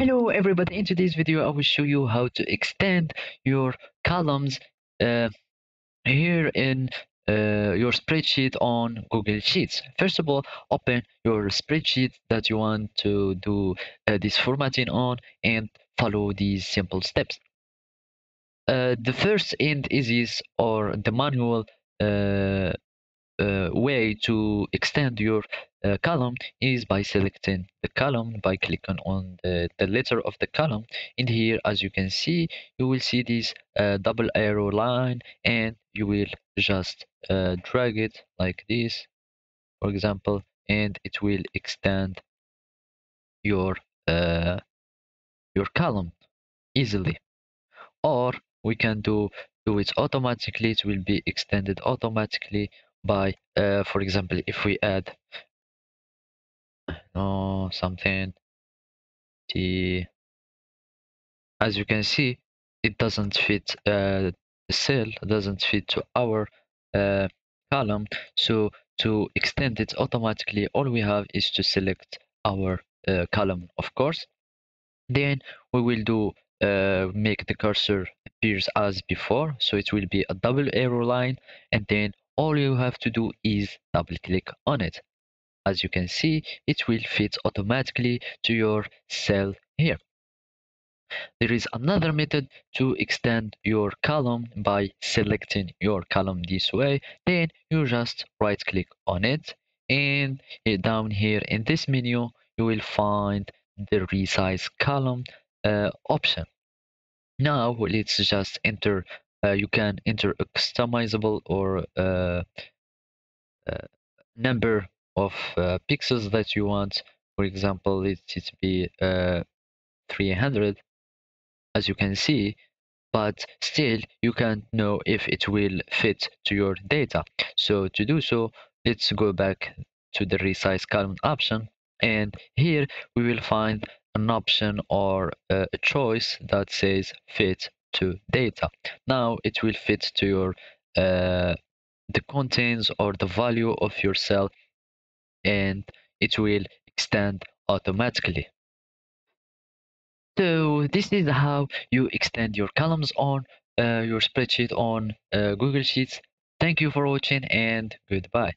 Hello everybody, in today's video I will show you how to extend your columns uh, here in uh, your spreadsheet on Google Sheets. First of all, open your spreadsheet that you want to do uh, this formatting on and follow these simple steps. Uh, the first and easiest or the manual uh, way to extend your uh, column is by selecting the column by clicking on the, the letter of the column. In here as you can see you will see this uh, double arrow line and you will just uh, drag it like this for example and it will extend your uh, your column easily. Or we can do do it automatically. It will be extended automatically by uh, for example if we add no something t as you can see it doesn't fit uh, the cell doesn't fit to our uh, column. So to extend it automatically all we have is to select our uh, column of course. Then we will do uh, make the cursor appears as before. So it will be a double arrow line and then all you have to do is double click on it. As you can see it will fit automatically to your cell here. There is another method to extend your column by selecting your column this way. Then you just right click on it. And down here in this menu you will find the resize column uh, option. Now let's just enter you can enter a customizable or uh, uh number of uh, pixels that you want. For example it be uh, 300 as you can see but still you can't know if it will fit to your data. So to do so let's go back to the resize column option and here we will find an option or a choice that says fit to data. Now it will fit to your uh, the contents or the value of your cell and it will extend automatically. So this is how you extend your columns on uh, your spreadsheet on uh, google sheets. Thank you for watching and goodbye